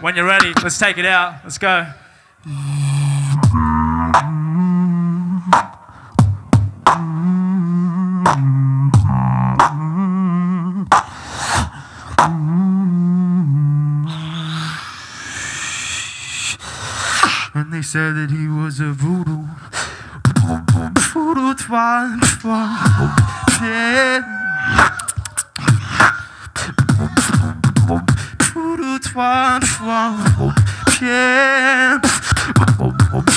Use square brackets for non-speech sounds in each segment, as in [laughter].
When you're ready, let's take it out. Let's go. And they said that he was a voodoo. Voodoo twine, twine, yeah. Voodoo twine, twine, yeah.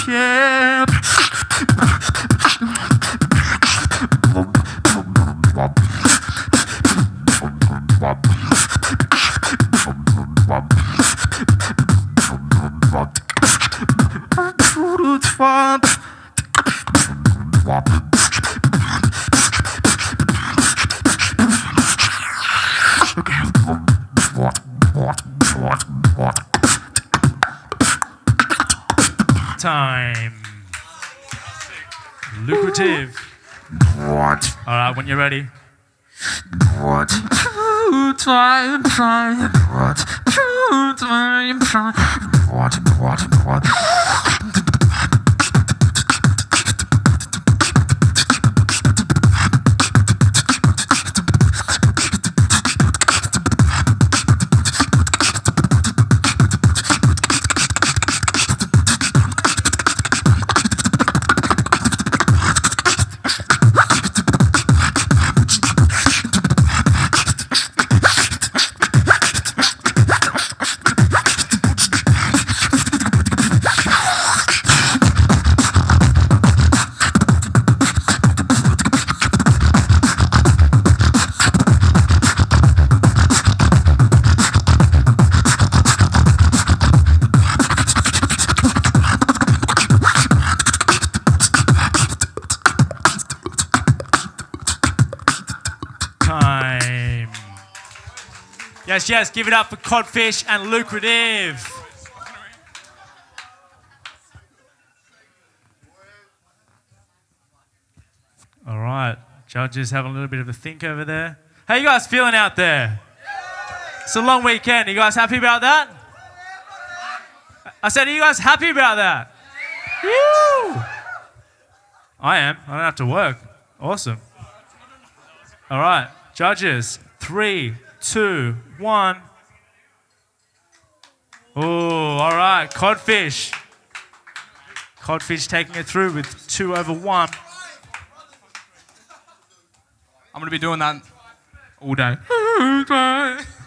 Yeah. Voodoo twine. Time. Lukerative. What? All right, when you're ready. What? Time, time. What? Time, time. What? What? What? Yes, yes, give it up for Codfish and Lukerative. All right, judges have a little bit of a think over there. How you guys feeling out there? It's a long weekend. Are You guys happy about that? I said, are you guys happy about that? I am. I don't have to work. Awesome. All right, judges. Three, two, one. Oh, all right. Codfish. Codfish taking it through with two over one. I'm gonna be doing that all day. [laughs]